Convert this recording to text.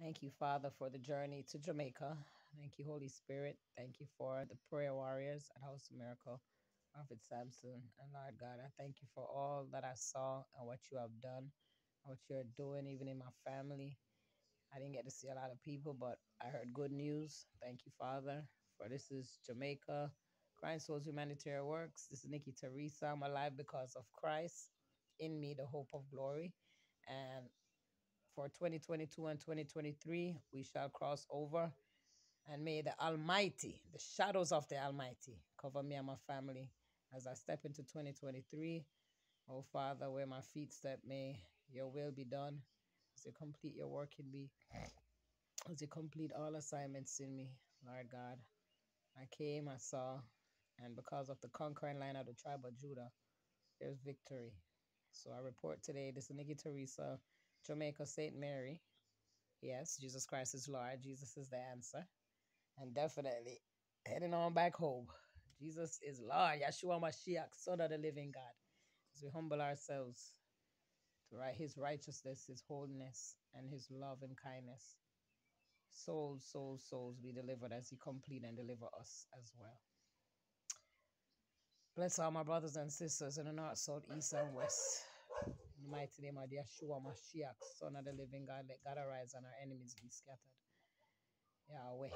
Thank you, Father, for the journey to Jamaica. Thank you, Holy Spirit. Thank you for the prayer warriors at House of Miracle, Prophet Samson. And Lord God, I thank you for all that I saw and what you have done, what you're doing, even in my family. I didn't get to see a lot of people, but I heard good news. Thank you, Father, for this is Jamaica, Crying Souls Humanitarian Works. This is Nikki Teresa. I'm alive because of Christ in me, the hope of glory. And for 2022 and 2023, we shall cross over. And may the Almighty, the shadows of the Almighty, cover me and my family as I step into 2023. Oh, Father, where my feet step, may your will be done as you complete your work in me, as you complete all assignments in me, Lord God. I came, I saw, and because of the conquering line of the tribe of Judah, there's victory. So I report today, this is Nikki Teresa, Jamaica, St. Mary. Yes, Jesus Christ is Lord. Jesus is the answer. And definitely heading on back home. Jesus is Lord. Yeshua Mashiach, Son of the living God. As we humble ourselves to his righteousness, his holiness, and his love and kindness. Souls, souls, souls be delivered as he complete and deliver us as well. Bless all my brothers and sisters in the north, south, east, and west. In the mighty name of Yeshua Mashiach, Son of the living God, let God arise and our enemies be scattered. Yahweh.